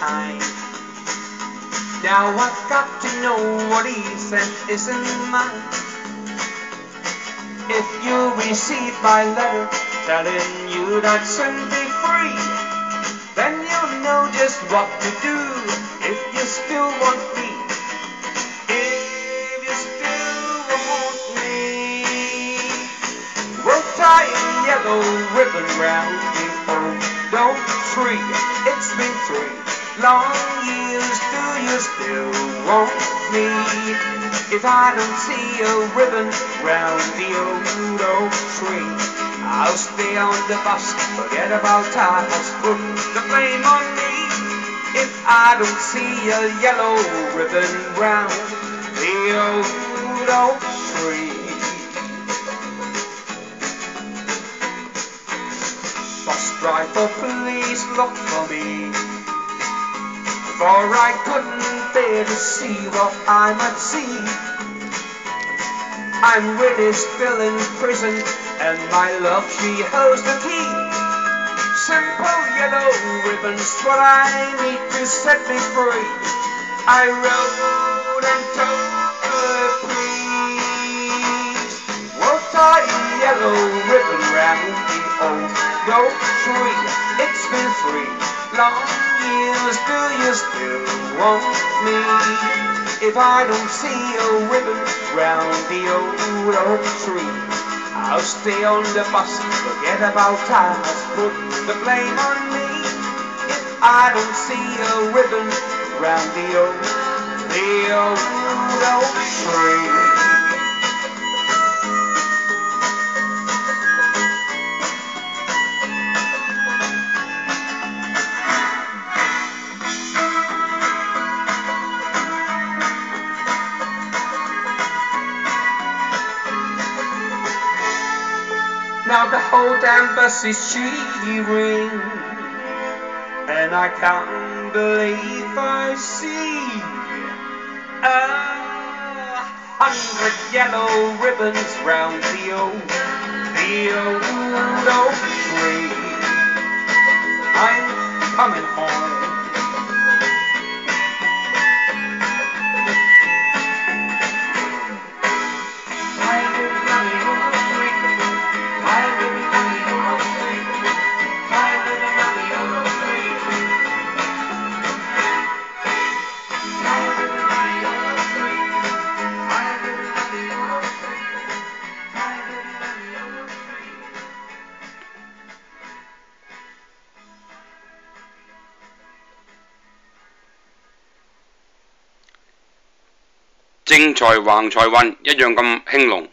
time. Now I've got to know what he said isn't mine. If you receive my letter telling you that be free, then you'll know just what to do if you still want me. If you still want me, we'll tie a yellow ribbon round old tree. It's been three long years. Do you still want me? If I don't see a ribbon round the old oak tree, I'll stay on the bus. Forget about us. Put the blame on me. If I don't see a yellow ribbon round the old oak tree. Driver, please look for me. For I couldn't bear to see what I might see. I'm really still in prison, and my love, she holds the key. Simple yellow ribbons, what I need to set me free. I wrote and told her, please, we'll tie yellow ribbon round the old oak tree. It's been three long years, do you still want me? If I don't see a ribbon round the old oak tree, I'll stay on the bus, forget about ties, put the blame on me. If I don't see a ribbon round the old, the old oak tree. Now the whole damn bus is cheering, and I can't believe I see a hundred yellow ribbons round the old, the old oak tree. I'm coming home.正財橫財運一樣咁興隆。